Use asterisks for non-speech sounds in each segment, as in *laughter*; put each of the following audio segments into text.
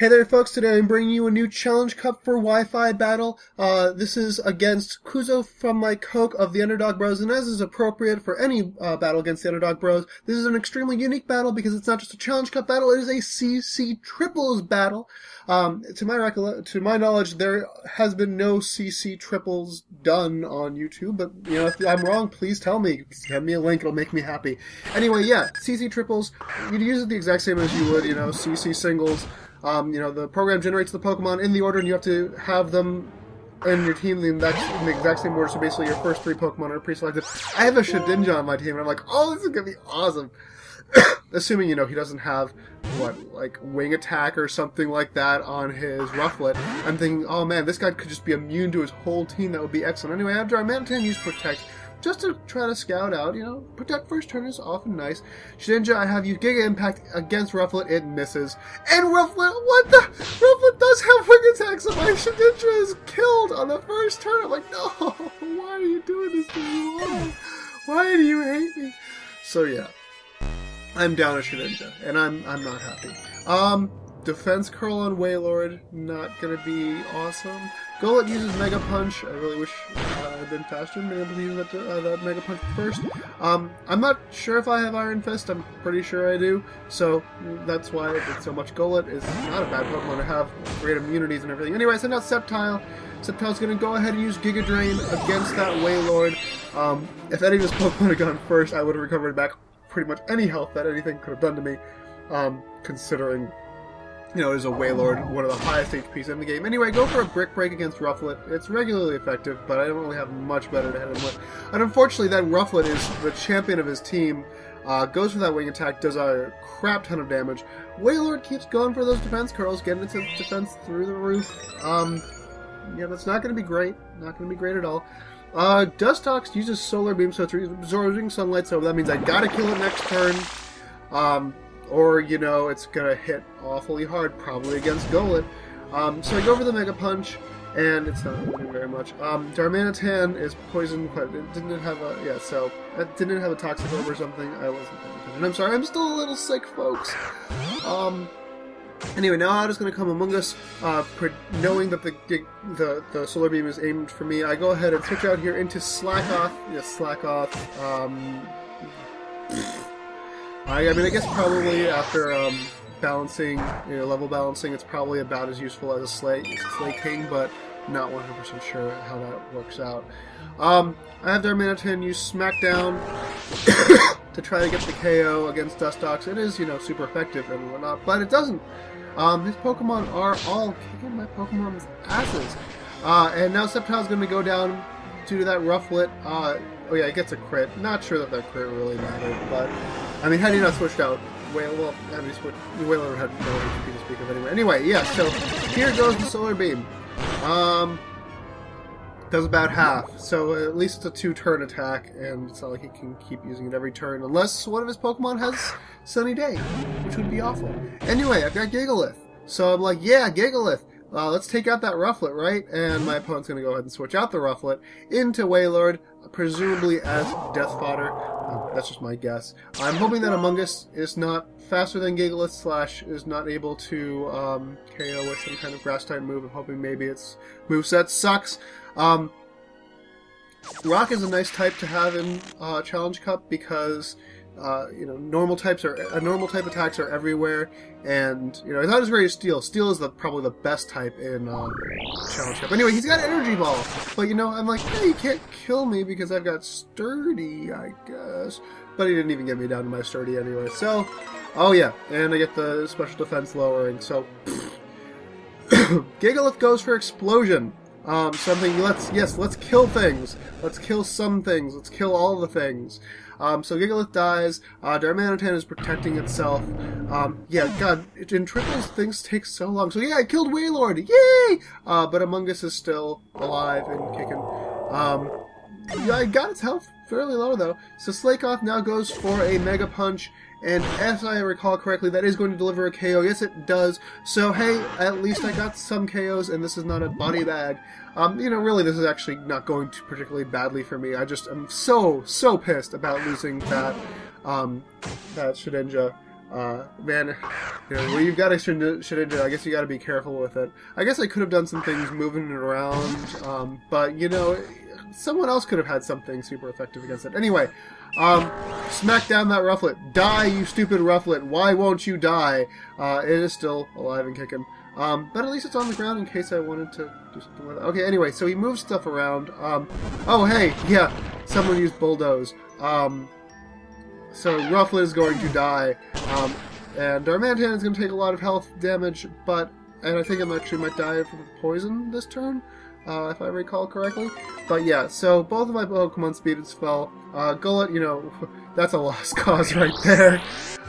Hey there, folks. Today I'm bringing you a new Challenge Cup for Wi-Fi battle. Uh, this is against Kuzo from my Coke of the Underdog Bros, and as is appropriate for any uh, battle against the Underdog Bros, this is an extremely unique battle because it's not just a Challenge Cup battle, it is a CC Triples battle. Um, to my recolle- to my knowledge, there has been no CC Triples done on YouTube, but, you know, if I'm wrong, please tell me. Send me a link, it'll make me happy. Anyway, yeah, CC Triples, you'd use it the exact same as you would, you know, CC Singles, um, you know, the program generates the Pokemon in the order, and you have to have them in your team in, that, in the exact same order. So basically, your first three Pokemon are pre-selected. I have a Shedinja on my team, and I'm like, oh, this is gonna be awesome. *coughs* Assuming you know he doesn't have what like wing attack or something like that on his Rufflet. I'm thinking, oh man, this guy could just be immune to his whole team. That would be excellent. Anyway, after I Manatee use Protect, just to try to scout out, you know, protect first turn is often nice. Shedinja, I have you Giga Impact against Rufflet, it misses. And Rufflet, what the? Rufflet does have wing attack, so my Shedinja is killed on the first turn. I'm like, no, *laughs* why are you doing this to me? Why? Why do you hate me? So yeah, I'm down a Shedinja, and I'm I'm not happy. Um, Defense Curl on Wailord, not gonna be awesome. Golett uses Mega Punch. I really wish uh, I'd been faster and been able to use that, uh, that Mega Punch first. Um, I'm not sure if I have Iron Fist. I'm pretty sure I do. So that's why I did so much. Golett is not a bad Pokemon to have great immunities and everything. Anyway, send out Sceptile. Sceptile's gonna go ahead and use Giga Drain against that Wailord. Um, if any of his Pokemon had gone first, I would have recovered back pretty much any health that anything could have done to me. Um, considering you know, is a Wailord, one of the highest HPs in the game. Anyway, go for a Brick Break against Rufflet. It's regularly effective, but I don't really have much better to hit him with. And unfortunately, that Rufflet is the champion of his team. Uh, goes for that wing attack, does a crap ton of damage. Wailord keeps going for those defense curls, getting its defense through the roof. Um, yeah, that's not going to be great. Not going to be great at all. Uh, Dustox uses Solar Beam, so it's absorbing sunlight, so that means I gotta kill it next turn. Um, or you know it's gonna hit awfully hard, probably against Golett. Um, so I go for the Mega Punch, and it's not doing very much. Um, Darmanitan is poisoned, but it didn't have a yeah, so it didn't have a toxic orb or something. I wasn't attention. I'm sorry, I'm still a little sick, folks. Um. Anyway, now out is going to come Amoonguss, uh, knowing that the, the the solar beam is aimed for me. I go ahead and switch out here into Slakoth. Yes, Slakoth. Um, I, I mean, I guess probably after um, balancing, you know, level balancing, it's probably about as useful as a Slay, Slaking, but not 100% sure how that works out. Um, I have Darmanitan use Smackdown *coughs* to try to get the KO against Dustox. It is, you know, super effective and whatnot, but it doesn't. Um, his Pokemon are all kicking my Pokemon's asses. Uh, and now Sceptile's going to go down due to that Rufflet. Uh, oh yeah, it gets a crit. Not sure that that crit really mattered, but I mean, had he not switched out, Whale, well, had he switched, Whaler had no HP to speak of anyway. Anyway, yeah, so here goes the Solar Beam. Um, does about half, so at least it's a two-turn attack, and it's not like he can keep using it every turn, unless one of his Pokemon has Sunny Day, which would be awful. Anyway, I've got Gigalith, so I'm like, yeah, Gigalith, uh, let's take out that Rufflet, right? And my opponent's going to go ahead and switch out the Rufflet into Wailord, presumably as death fodder. Uh, that's just my guess. I'm hoping that Amoonguss is not faster than Gigalith slash is not able to um, KO with some kind of grass type move. I'm hoping maybe its moveset sucks. Um, Rock is a nice type to have in uh, Challenge Cup because uh, you know, normal types are uh, normal type attacks are everywhere, and you know, I thought it was to Steel. Steel is the probably the best type in um, Challenge Cup. Anyway, he's got Energy Ball, but you know, I'm like, hey, you can't kill me because I've got Sturdy, I guess. But he didn't even get me down to my Sturdy anyway. So, oh yeah, and I get the special defense lowering. So, *sniffs* Gigalith goes for Explosion. Um, something. Let's yes, let's kill things. Let's kill some things. Let's kill all the things. Um, so Gigalith dies. Uh, Darmanitan is protecting itself. Um, yeah, God, in triples things take so long. So yeah, I killed Wailord. Yay! Uh, but Amoonguss is still alive and kicking. Um, yeah, I got its health fairly low though. So Slakoth now goes for a Mega Punch and as I recall correctly, that is going to deliver a KO. Yes, it does. So, hey, at least I got some KOs, and this is not a body bag. Um, you know, really, this is actually not going too particularly badly for me. I just am so, so pissed about losing that, um, that Shedinja. Uh, man, you know, when you've got extra Shedinja, I guess you got to be careful with it. I guess I could have done some things moving it around, um, but you know, someone else could have had something super effective against it. Anyway, um, smack down that rufflet. Die, you stupid rufflet. Why won't you die? Uh, it is still alive and kicking. Um, but at least it's on the ground in case I wanted to do something with it. Okay, anyway, so he moves stuff around. Um, oh, hey, yeah, someone used bulldoze. Um, so Rufflet is going to die, um, and Darmanitan is going to take a lot of health damage, but, and I think I'm actually might die from poison this turn, uh, if I recall correctly. But yeah, so both of my Pokemon speeded fell. Uh, Golett, you know, *laughs* that's a lost *laughs* cause right there.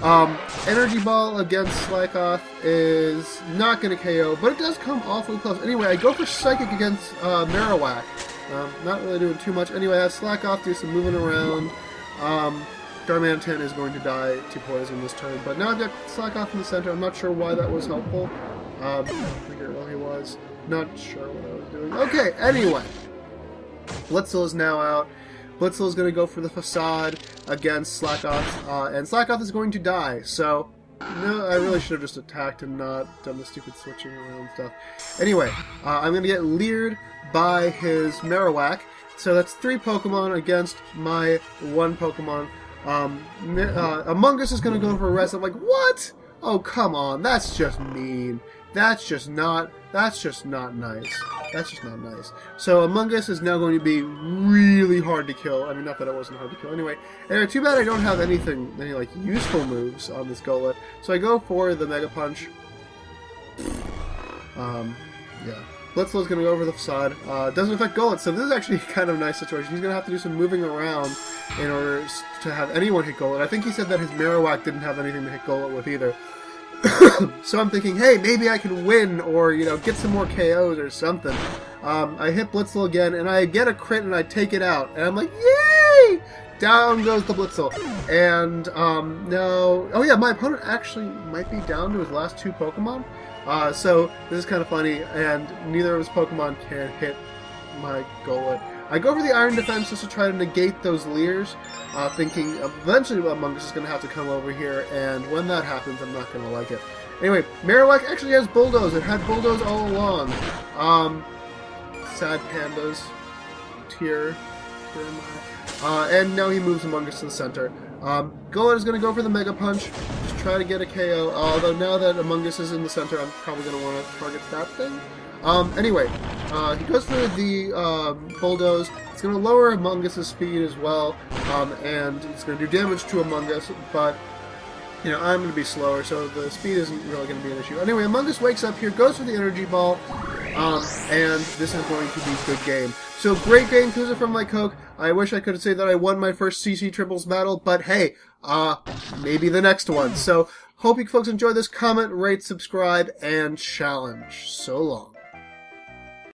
Um, Energy Ball against Slakoth is not going to KO, but it does come awfully close. Anyway, I go for Psychic against uh, Marowak. Um, not really doing too much. Anyway, I have Slakoth do some moving around. Um, Darmanitan is going to die to poison this turn, but now I've got Slakoth in the center. I'm not sure why that was helpful. Um, I think it he was. Not sure what I was doing. Okay, anyway. Blitzle is now out. Blitzle is going to go for the facade against Slakoth, uh, and Slakoth is going to die, so no, I really should have just attacked and not done the stupid switching around stuff. Anyway, uh, I'm going to get leered by his Marowak, so that's three Pokemon against my one Pokemon. Um, uh, Amoonguss is going to go for a rest. I'm like, what? Oh, come on, that's just mean. That's just not. That's just not nice. That's just not nice. So Amoonguss is now going to be really hard to kill. I mean, not that it wasn't hard to kill. Anyway, anyway, too bad I don't have anything, any like useful moves on this Golett. So I go for the Mega Punch. Um, yeah. Blitzle's going to go over the facade. Uh, doesn't affect Golett, so this is actually *laughs* kind of a nice situation. He's going to have to do some moving around in order to have anyone hit Golett. I think he said that his Marowak didn't have anything to hit Golett with either. *coughs* so I'm thinking, hey, maybe I can win or, you know, get some more KOs or something. Um, I hit Blitzle again, and I get a crit and I take it out. And I'm like, yay! Down goes the Blitzle. And, um, no... Oh yeah, my opponent actually might be down to his last two Pokemon. Uh, so, this is kind of funny, and neither of his Pokemon can hit my Golett. I go for the Iron Defense just to try to negate those Leers, uh, thinking eventually Amoonguss is going to have to come over here, and when that happens, I'm not going to like it. Anyway, Marowak actually has Bulldoze. It had Bulldoze all along. Um, sad Pandas. Tear. Uh, and now he moves Amoonguss to the center. Um, Golett is going to go for the Mega Punch, just try to get a KO, although now that Amoonguss is in the center, I'm probably going to want to target that thing. Um, anyway, uh, he goes for the um, Bulldoze. It's going to lower Amoonguss' speed as well, um, and it's going to do damage to Amoonguss, but, you know, I'm going to be slower, so the speed isn't really going to be an issue. Anyway, Amoonguss wakes up here, goes for the Energy Ball, um, and this is going to be a good game. So, great game, Kuza from my Coke. I wish I could say that I won my first CC Triples battle, but hey, uh, maybe the next one. So, hope you folks enjoy this. Comment, rate, subscribe, and challenge. So long.